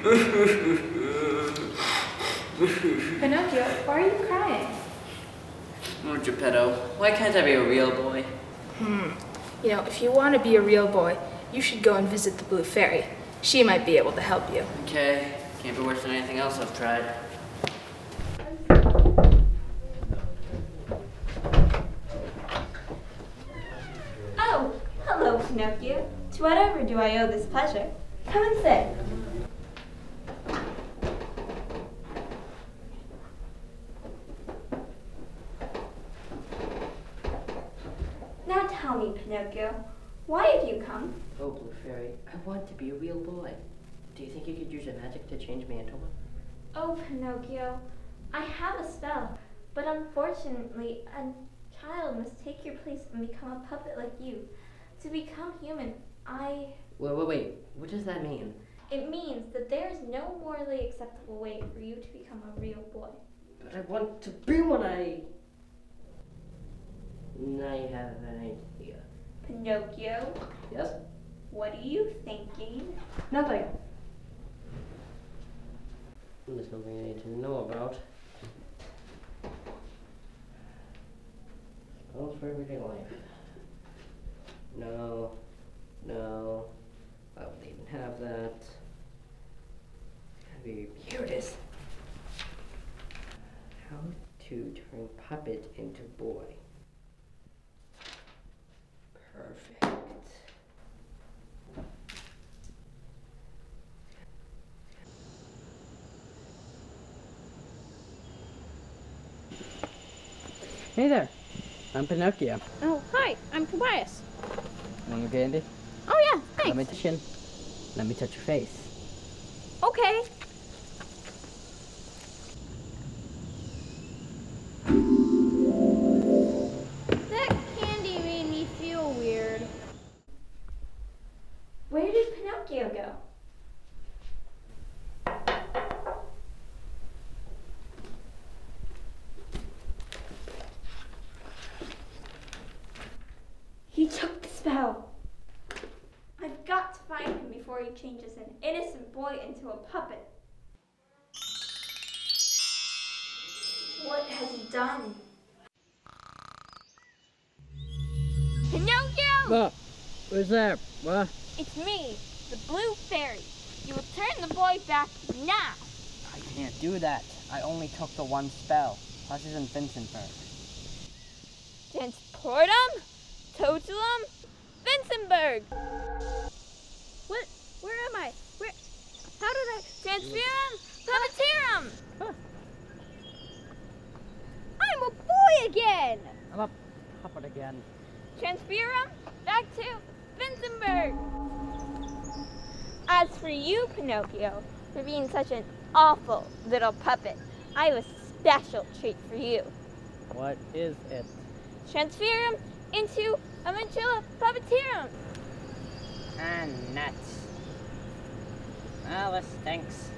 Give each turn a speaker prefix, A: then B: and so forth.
A: Pinocchio, why are you crying?
B: Oh, Geppetto, why can't I be a real boy?
A: Hmm. You know, if you want to be a real boy, you should go and visit the Blue Fairy. She might be able to help you.
B: Okay, can't be worse than anything else I've tried.
C: Oh, hello, Pinocchio. To whatever do I owe this pleasure? Come and sit. Now tell me, Pinocchio, why have you come?
B: Oh, Blue Fairy, I want to be a real boy. Do you think you could use your magic to change me into one?
C: Oh, Pinocchio, I have a spell, but unfortunately, a child must take your place and become a puppet like you. To become human, I.
B: Wait, wait, wait. What does that mean?
C: It means that there is no morally acceptable way for you to become a real boy.
B: But I want to be one. I. I have an idea.
C: Pinocchio,
B: Yes?
C: what are you thinking?
B: Nothing. There's something I need to know about. Spells for everyday life. No. No. I wouldn't even have that. Gotta be- Here it is. How to turn puppet into boy. Hey there. I'm Pinocchio.
D: Oh, hi, I'm Tobias.
B: Want some candy?
D: Oh, yeah,
B: Let me
D: thanks.
B: touch in. Let me touch your face.
D: Okay.
C: Spell. I've got to find him before he changes an innocent boy into a puppet. What has he done?
D: Pinocchio!
B: What? What's that? What?
D: It's me, the Blue Fairy. You will turn the boy back now.
B: I can't do that. I only took the one spell. Plus he's in Vincentburg.
D: Transportum, Totalum, Vincentburg. What? Where am I? Where? How did I? Transferum, Puppeteerum. I'm a boy again.
B: I'm a puppet again.
D: Transferum, back to Vincentburg. As for you, Pinocchio, for being such an awful little puppet, I have a special treat for you.
B: What is it?
D: Transfer him into a Manchilla Puppeteerum.
B: Ah, nuts. Well, this stinks.